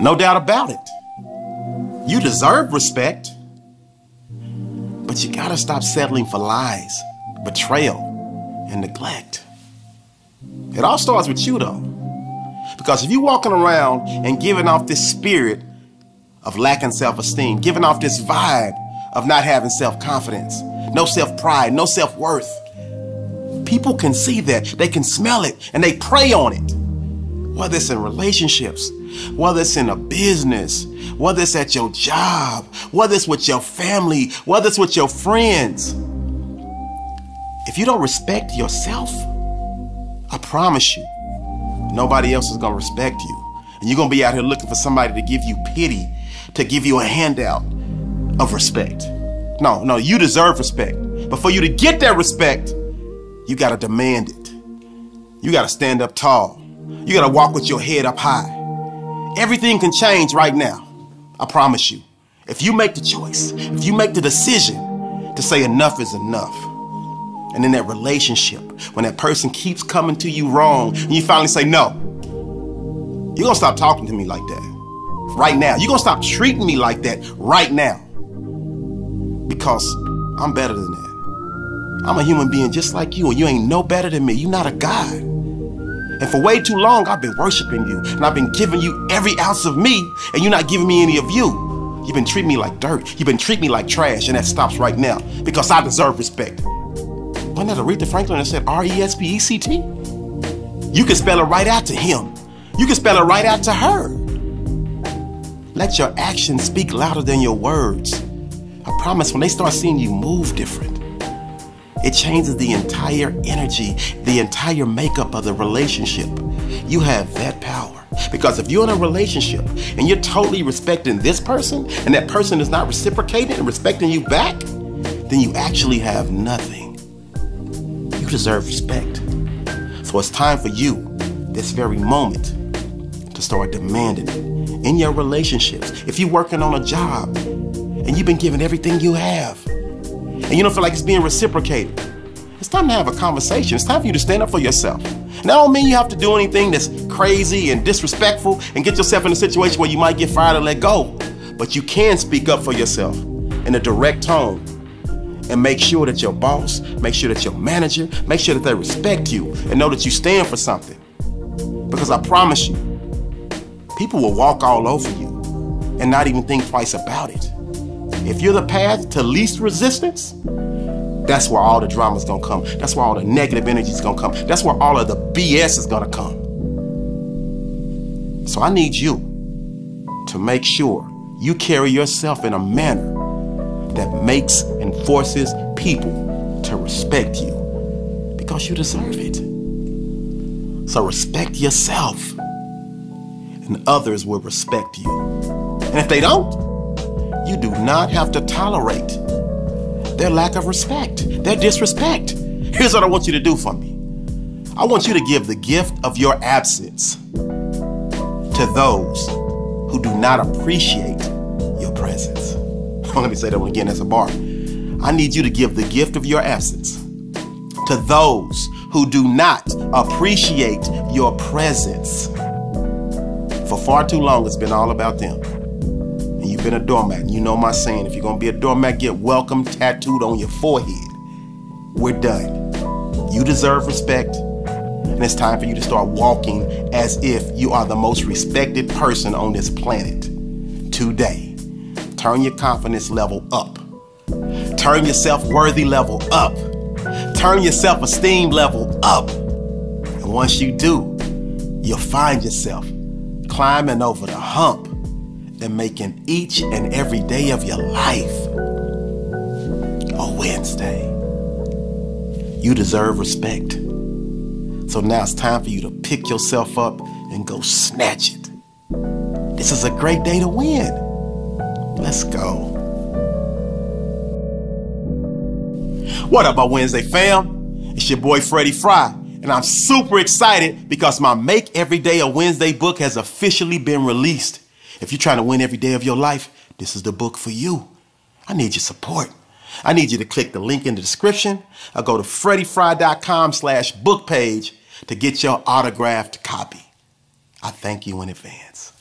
No doubt about it. You deserve respect. But you gotta stop settling for lies, betrayal, and neglect. It all starts with you though. Because if you're walking around and giving off this spirit of lacking self esteem, giving off this vibe of not having self confidence, no self pride, no self worth, people can see that. They can smell it and they prey on it. Whether it's in relationships, whether it's in a business, whether it's at your job, whether it's with your family, whether it's with your friends. If you don't respect yourself, I promise you, nobody else is going to respect you. And you're going to be out here looking for somebody to give you pity, to give you a handout of respect. No, no, you deserve respect. But for you to get that respect, you got to demand it. You got to stand up tall. You got to walk with your head up high. Everything can change right now. I promise you. If you make the choice, if you make the decision to say enough is enough, and in that relationship, when that person keeps coming to you wrong, and you finally say, no, you're gonna stop talking to me like that right now. You're gonna stop treating me like that right now because I'm better than that. I'm a human being just like you, and you ain't no better than me. You're not a God. And for way too long, I've been worshiping you, and I've been giving you every ounce of me, and you're not giving me any of you. You've been treating me like dirt. You've been treating me like trash, and that stops right now because I deserve respect. Wasn't that Aretha Franklin that said R E S P E C T? You can spell it right out to him. You can spell it right out to her. Let your actions speak louder than your words. I promise when they start seeing you move different, it changes the entire energy, the entire makeup of the relationship. You have that power. Because if you're in a relationship and you're totally respecting this person and that person is not reciprocating and respecting you back, then you actually have nothing. You deserve respect. So it's time for you, this very moment, to start demanding it in your relationships. If you're working on a job and you've been giving everything you have, and you don't feel like it's being reciprocated, it's time to have a conversation. It's time for you to stand up for yourself. And that don't mean you have to do anything that's crazy and disrespectful and get yourself in a situation where you might get fired or let go. But you can speak up for yourself in a direct tone and make sure that your boss, make sure that your manager, make sure that they respect you and know that you stand for something. Because I promise you, people will walk all over you and not even think twice about it. If you're the path to least resistance, that's where all the drama's gonna come. That's where all the negative energy's gonna come. That's where all of the BS is gonna come. So I need you to make sure you carry yourself in a manner that makes and forces people to respect you because you deserve it. So respect yourself, and others will respect you. And if they don't, you do not have to tolerate their lack of respect, their disrespect. Here's what I want you to do for me I want you to give the gift of your absence to those who do not appreciate your presence. Let me say that one again as a bar. I need you to give the gift of your absence to those who do not appreciate your presence. For far too long, it's been all about them you've been a doormat, you know my saying, if you're gonna be a doormat, get welcome tattooed on your forehead. We're done. You deserve respect, and it's time for you to start walking as if you are the most respected person on this planet today. Turn your confidence level up. Turn your self-worthy level up. Turn your self-esteem level up. And once you do, you'll find yourself climbing over the hump and making each and every day of your life a WINSday. You deserve respect. So now it's time for you to pick yourself up and go snatch it. This is a great day to win. Let's go. What up, my WINSday fam? It's your boy Freddy Fri, and I'm super excited because my Make Every Day a WINSday book has officially been released. If you're trying to win every day of your life, this is the book for you. I need your support. I need you to click the link in the description or go to freddyfri.com slash book page to get your autographed copy. I thank you in advance.